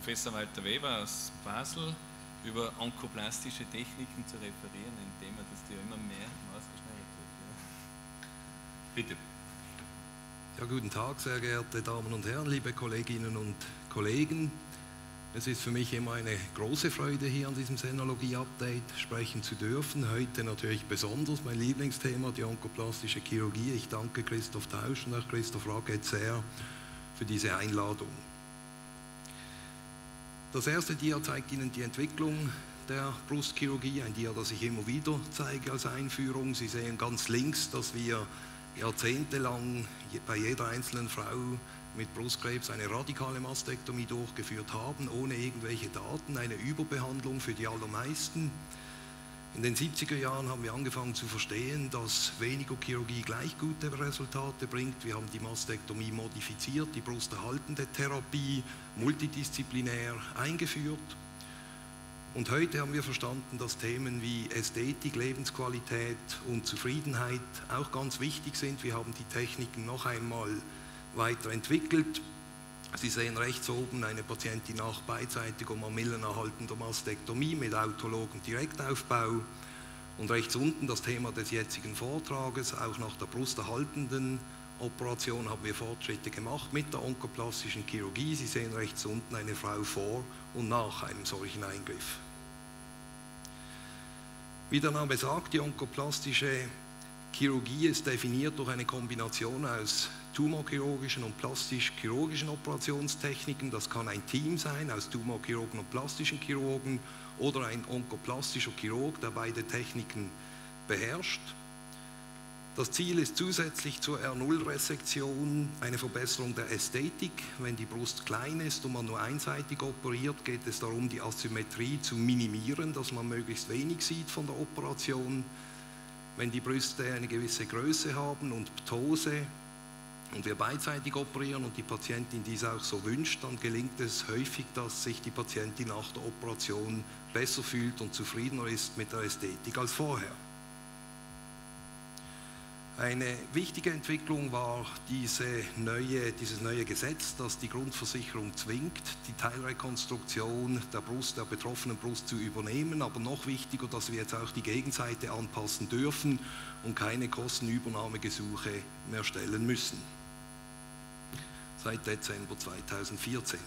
Professor Walter Weber aus Basel über onkoplastische Techniken zu referieren, ein Thema, das dir immer mehr maßgeschneidert wird. Bitte. Ja, guten Tag, sehr geehrte Damen und Herren, liebe Kolleginnen und Kollegen. Es ist für mich immer eine große Freude, hier an diesem Senologie-Update sprechen zu dürfen. Heute natürlich besonders mein Lieblingsthema, die onkoplastische Chirurgie. Ich danke Christoph Tausch und auch Christoph Raget sehr für diese Einladung. Das erste Dia zeigt Ihnen die Entwicklung der Brustchirurgie, ein Dia, das ich immer wieder zeige als Einführung. Sie sehen ganz links, dass wir jahrzehntelang bei jeder einzelnen Frau mit Brustkrebs eine radikale Mastektomie durchgeführt haben, ohne irgendwelche Daten, eine Überbehandlung für die allermeisten. In den 70er Jahren haben wir angefangen zu verstehen, dass weniger Chirurgie gleich gute Resultate bringt. Wir haben die Mastektomie modifiziert, die brusterhaltende Therapie multidisziplinär eingeführt. Und heute haben wir verstanden, dass Themen wie Ästhetik, Lebensqualität und Zufriedenheit auch ganz wichtig sind. Wir haben die Techniken noch einmal weiterentwickelt. Sie sehen rechts oben eine Patientin nach beidseitiger mamillenerhaltender Mastektomie mit autologen Direktaufbau und rechts unten das Thema des jetzigen Vortrages, auch nach der brusterhaltenden Operation haben wir Fortschritte gemacht mit der onkoplastischen Chirurgie. Sie sehen rechts unten eine Frau vor und nach einem solchen Eingriff. Wie der Name sagt, die onkoplastische Chirurgie ist definiert durch eine Kombination aus tumorchirurgischen und plastisch-chirurgischen Operationstechniken. Das kann ein Team sein aus Tumorchirurgen und plastischen Chirurgen oder ein onkoplastischer Chirurg, der beide Techniken beherrscht. Das Ziel ist zusätzlich zur R0-Resektion eine Verbesserung der Ästhetik. Wenn die Brust klein ist und man nur einseitig operiert, geht es darum, die Asymmetrie zu minimieren, dass man möglichst wenig sieht von der Operation. Wenn die Brüste eine gewisse Größe haben und Ptose, und wir beidseitig operieren und die Patientin dies auch so wünscht, dann gelingt es häufig, dass sich die Patientin nach der Operation besser fühlt und zufriedener ist mit der Ästhetik als vorher. Eine wichtige Entwicklung war diese neue, dieses neue Gesetz, das die Grundversicherung zwingt, die Teilrekonstruktion der Brust, der betroffenen Brust zu übernehmen. Aber noch wichtiger, dass wir jetzt auch die Gegenseite anpassen dürfen und keine Kostenübernahmegesuche mehr stellen müssen seit Dezember 2014.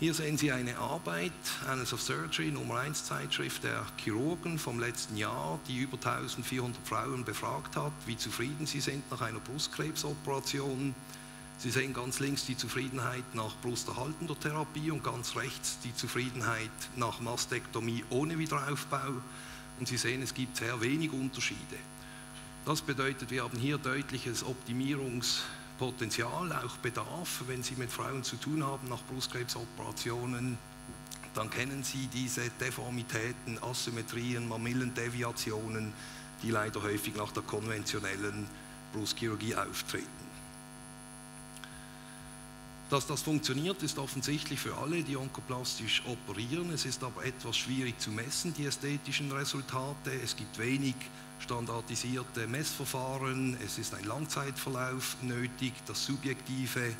Hier sehen Sie eine Arbeit, Annals of Surgery, Nummer 1 Zeitschrift der Chirurgen vom letzten Jahr, die über 1400 Frauen befragt hat, wie zufrieden sie sind nach einer Brustkrebsoperation. Sie sehen ganz links die Zufriedenheit nach brusterhaltender Therapie und ganz rechts die Zufriedenheit nach Mastektomie ohne Wiederaufbau. Und Sie sehen, es gibt sehr wenige Unterschiede. Das bedeutet, wir haben hier deutliches Optimierungs- Potenzial, auch Bedarf. Wenn Sie mit Frauen zu tun haben nach Brustkrebsoperationen, dann kennen Sie diese Deformitäten, Asymmetrien, Mamillendeviationen, die leider häufig nach der konventionellen Brustchirurgie auftreten. Dass das funktioniert, ist offensichtlich für alle, die onkoplastisch operieren. Es ist aber etwas schwierig zu messen, die ästhetischen Resultate. Es gibt wenig standardisierte Messverfahren, es ist ein Langzeitverlauf nötig, das subjektive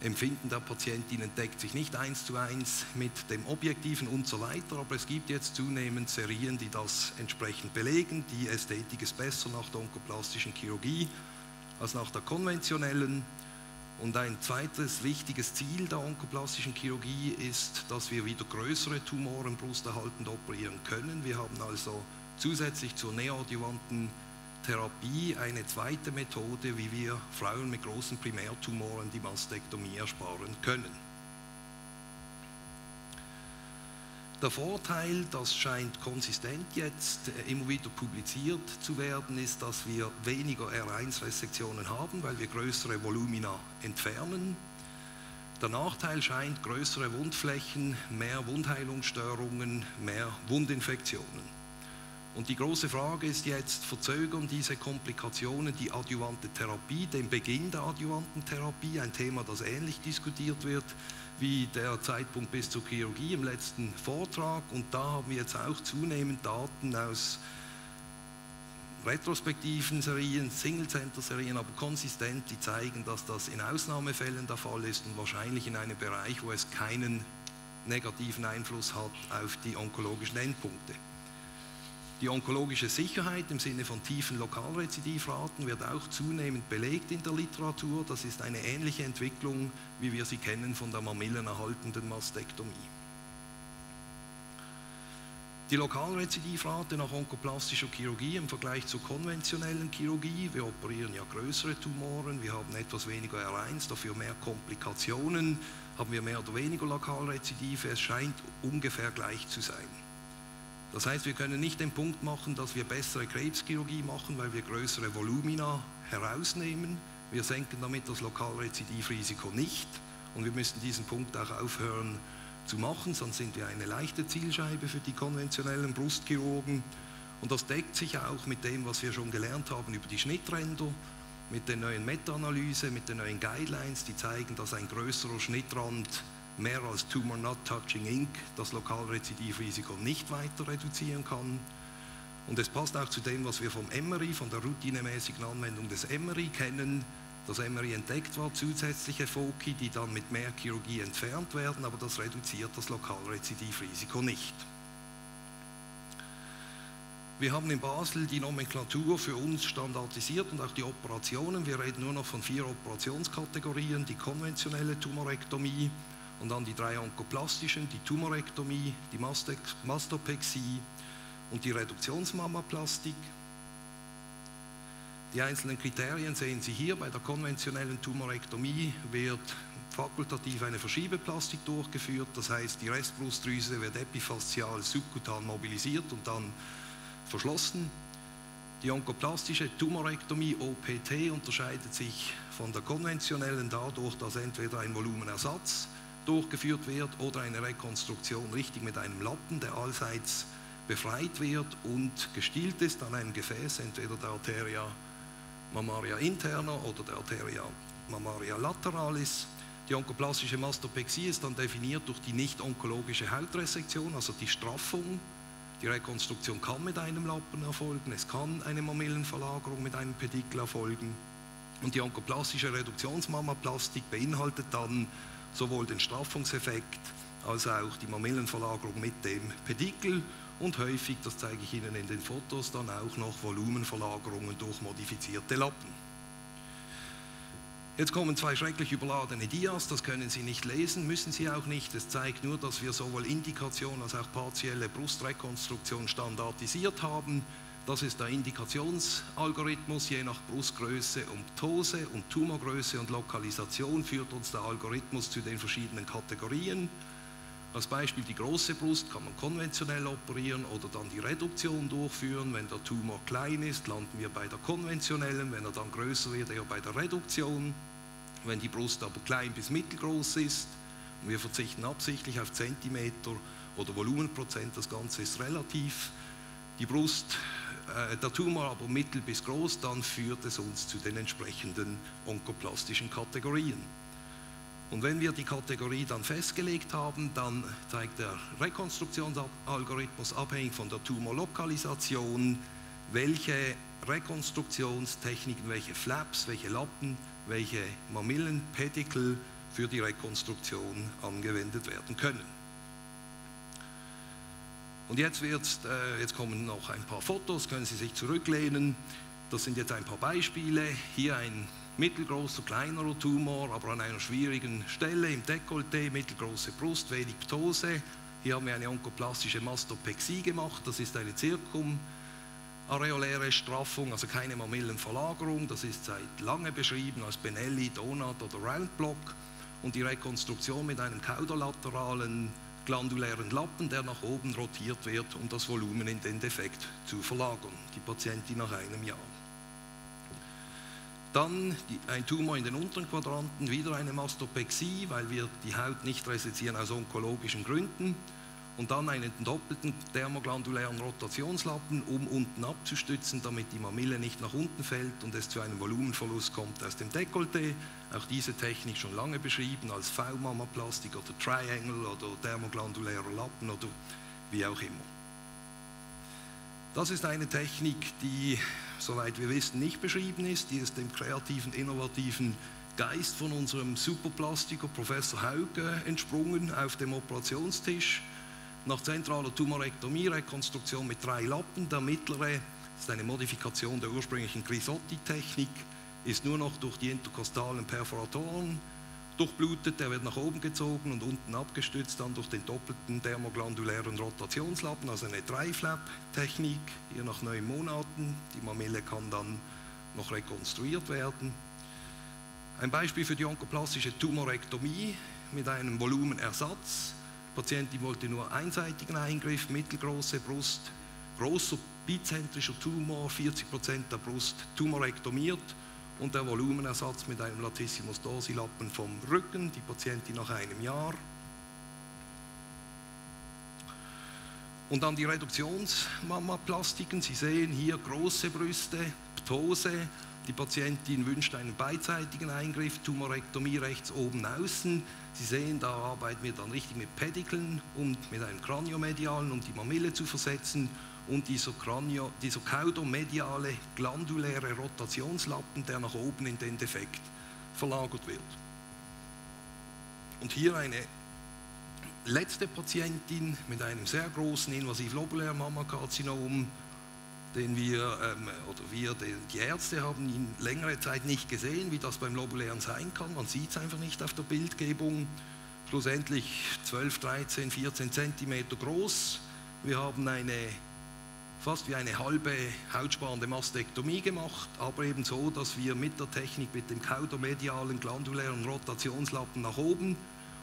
Empfinden der Patientinnen deckt sich nicht eins zu eins mit dem objektiven und so weiter, aber es gibt jetzt zunehmend Serien, die das entsprechend belegen. Die Ästhetik ist besser nach der onkoplastischen Chirurgie als nach der konventionellen. Und ein zweites wichtiges Ziel der onkoplastischen Chirurgie ist, dass wir wieder größere Tumoren brusterhaltend operieren können. Wir haben also zusätzlich zur neoadjuvanten Therapie eine zweite Methode, wie wir Frauen mit großen Primärtumoren die Mastektomie ersparen können. Der Vorteil, das scheint konsistent jetzt äh, immer wieder publiziert zu werden, ist, dass wir weniger R1-Resektionen haben, weil wir größere Volumina entfernen. Der Nachteil scheint größere Wundflächen, mehr Wundheilungsstörungen, mehr Wundinfektionen. Und die große Frage ist jetzt, verzögern diese Komplikationen die adjuvante Therapie, den Beginn der adjuvanten Therapie, ein Thema, das ähnlich diskutiert wird wie der Zeitpunkt bis zur Chirurgie im letzten Vortrag. Und da haben wir jetzt auch zunehmend Daten aus retrospektiven Serien, Single-Center-Serien, aber konsistent, die zeigen, dass das in Ausnahmefällen der Fall ist und wahrscheinlich in einem Bereich, wo es keinen negativen Einfluss hat auf die onkologischen Endpunkte. Die onkologische Sicherheit im Sinne von tiefen Lokalrezidivraten wird auch zunehmend belegt in der Literatur. Das ist eine ähnliche Entwicklung, wie wir sie kennen von der mamillenerhaltenden Mastektomie. Die Lokalrezidivrate nach onkoplastischer Chirurgie im Vergleich zur konventionellen Chirurgie, wir operieren ja größere Tumoren, wir haben etwas weniger R1, dafür mehr Komplikationen, haben wir mehr oder weniger Lokalrezidive, es scheint ungefähr gleich zu sein. Das heißt, wir können nicht den Punkt machen, dass wir bessere Krebschirurgie machen, weil wir größere Volumina herausnehmen. Wir senken damit das Lokalrezidivrisiko nicht und wir müssen diesen Punkt auch aufhören zu machen, sonst sind wir eine leichte Zielscheibe für die konventionellen Brustchirurgen. Und das deckt sich auch mit dem, was wir schon gelernt haben über die Schnittränder, mit der neuen Meta-Analyse, mit den neuen Guidelines, die zeigen, dass ein größerer Schnittrand mehr als Tumor Not Touching Inc. das Lokalrezidivrisiko nicht weiter reduzieren kann. Und es passt auch zu dem, was wir vom Emery, von der routinemäßigen Anwendung des Emery kennen, das MRI entdeckt war, zusätzliche Foci, die dann mit mehr Chirurgie entfernt werden, aber das reduziert das Lokalrezidivrisiko nicht. Wir haben in Basel die Nomenklatur für uns standardisiert und auch die Operationen. Wir reden nur noch von vier Operationskategorien, die konventionelle Tumorektomie und dann die drei onkoplastischen, die Tumorektomie, die Mastopexie und die Reduktionsmammaplastik. Die einzelnen Kriterien sehen Sie hier. Bei der konventionellen Tumorektomie wird fakultativ eine Verschiebeplastik durchgeführt. Das heißt, die Restbrustdrüse wird epifaszial subkutan mobilisiert und dann verschlossen. Die onkoplastische Tumorektomie OPT unterscheidet sich von der konventionellen dadurch, dass entweder ein Volumenersatz durchgeführt wird oder eine Rekonstruktion richtig mit einem Lappen, der allseits befreit wird und gestielt ist an einem Gefäß, entweder der Arteria Mammaria interna oder der Arteria Mammaria lateralis. Die onkoplastische Mastopexie ist dann definiert durch die nicht-onkologische Hautresektion, also die Straffung. Die Rekonstruktion kann mit einem Lappen erfolgen, es kann eine Mamillenverlagerung mit einem Pedikel erfolgen. Und die onkoplastische Reduktionsmammaplastik beinhaltet dann sowohl den Straffungseffekt als auch die Mamillenverlagerung mit dem Pedikel und häufig, das zeige ich Ihnen in den Fotos, dann auch noch Volumenverlagerungen durch modifizierte Lappen. Jetzt kommen zwei schrecklich überladene Dias, das können Sie nicht lesen, müssen Sie auch nicht. Es zeigt nur, dass wir sowohl Indikation als auch partielle Brustrekonstruktion standardisiert haben. Das ist der Indikationsalgorithmus, je nach Brustgröße und Ptose und Tumorgröße und Lokalisation führt uns der Algorithmus zu den verschiedenen Kategorien. Als Beispiel die große Brust kann man konventionell operieren oder dann die Reduktion durchführen. Wenn der Tumor klein ist, landen wir bei der konventionellen, wenn er dann größer wird, eher bei der Reduktion. Wenn die Brust aber klein bis mittelgroß ist, und wir verzichten absichtlich auf Zentimeter oder Volumenprozent, das Ganze ist relativ. Die Brust, der Tumor aber mittel bis groß, dann führt es uns zu den entsprechenden onkoplastischen Kategorien. Und wenn wir die Kategorie dann festgelegt haben, dann zeigt der Rekonstruktionsalgorithmus abhängig von der Tumorlokalisation, welche Rekonstruktionstechniken, welche Flaps, welche Lappen, welche Mamillen, Pedikel für die Rekonstruktion angewendet werden können. Und jetzt, wird's, äh, jetzt kommen noch ein paar Fotos, können Sie sich zurücklehnen. Das sind jetzt ein paar Beispiele. Hier ein mittelgroßer, kleinerer Tumor, aber an einer schwierigen Stelle im Dekolleté, mittelgroße Brust, wenig Ptose. Hier haben wir eine onkoplastische Mastopexie gemacht, das ist eine zirkumareoläre Straffung, also keine Mamillenverlagerung, das ist seit lange beschrieben als Benelli, Donut oder Roundblock und die Rekonstruktion mit einem kaudalateralen glandulären Lappen, der nach oben rotiert wird, um das Volumen in den Defekt zu verlagern, die Patientin nach einem Jahr. Dann ein Tumor in den unteren Quadranten, wieder eine Mastopexie, weil wir die Haut nicht resezieren aus onkologischen Gründen. Und dann einen doppelten thermoglandulären Rotationslappen, um unten abzustützen, damit die Mamille nicht nach unten fällt und es zu einem Volumenverlust kommt aus dem Dekolleté. Auch diese Technik schon lange beschrieben als V-Mammaplastik oder Triangle oder thermoglandulärer Lappen oder wie auch immer. Das ist eine Technik, die, soweit wir wissen, nicht beschrieben ist. Die ist dem kreativen, innovativen Geist von unserem Superplastiker Professor Hauge entsprungen auf dem Operationstisch. Nach zentraler Tumorektomie, Rekonstruktion mit drei Lappen. Der mittlere ist eine Modifikation der ursprünglichen Grisotti-Technik, ist nur noch durch die interkostalen Perforatoren durchblutet, der wird nach oben gezogen und unten abgestützt dann durch den doppelten dermoglandulären Rotationslappen, also eine Dry-Flap-Technik, hier nach neun Monaten. Die Mamille kann dann noch rekonstruiert werden. Ein Beispiel für die onkoplastische Tumorektomie mit einem Volumenersatz. Patientin wollte nur einseitigen Eingriff, mittelgroße Brust, großer bizentrischer Tumor, 40% der Brust tumorektomiert und der Volumenersatz mit einem Latissimus dorsi-Lappen vom Rücken, die Patientin nach einem Jahr. Und dann die Reduktionsmammaplastiken. Sie sehen hier große Brüste, Ptose. Die Patientin wünscht einen beidseitigen Eingriff, Tumorektomie rechts oben außen. Sie sehen, da arbeiten wir dann richtig mit Pedikeln und mit einem Kraniomedialen, um die Mamille zu versetzen und dieser, Kranio, dieser kaudomediale glanduläre Rotationslappen, der nach oben in den Defekt verlagert wird. Und hier eine letzte Patientin mit einem sehr großen invasiv-lobulären Mammakarzinom, den wir, ähm, oder wir, die Ärzte haben ihn längere Zeit nicht gesehen, wie das beim Lobulären sein kann. Man sieht es einfach nicht auf der Bildgebung. Schlussendlich 12, 13, 14 Zentimeter groß. Wir haben eine fast wie eine halbe hautsparende Mastektomie gemacht, aber eben so, dass wir mit der Technik, mit dem kaudomedialen glandulären Rotationslappen nach oben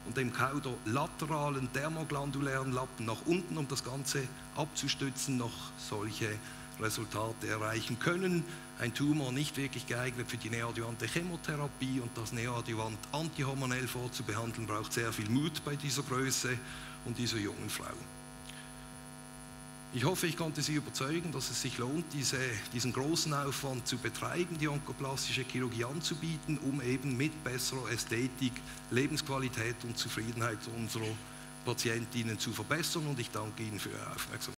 und dem kaudolateralen dermoglandulären Lappen nach unten, um das Ganze abzustützen, noch solche Resultate erreichen können. Ein Tumor nicht wirklich geeignet für die neoadjuvante Chemotherapie und das neoadjuvant antihormonell vorzubehandeln braucht sehr viel Mut bei dieser Größe und dieser jungen Frau. Ich hoffe, ich konnte Sie überzeugen, dass es sich lohnt, diese, diesen großen Aufwand zu betreiben, die onkoplastische Chirurgie anzubieten, um eben mit besserer Ästhetik Lebensqualität und Zufriedenheit unserer Patientinnen zu verbessern. Und ich danke Ihnen für Ihre Aufmerksamkeit.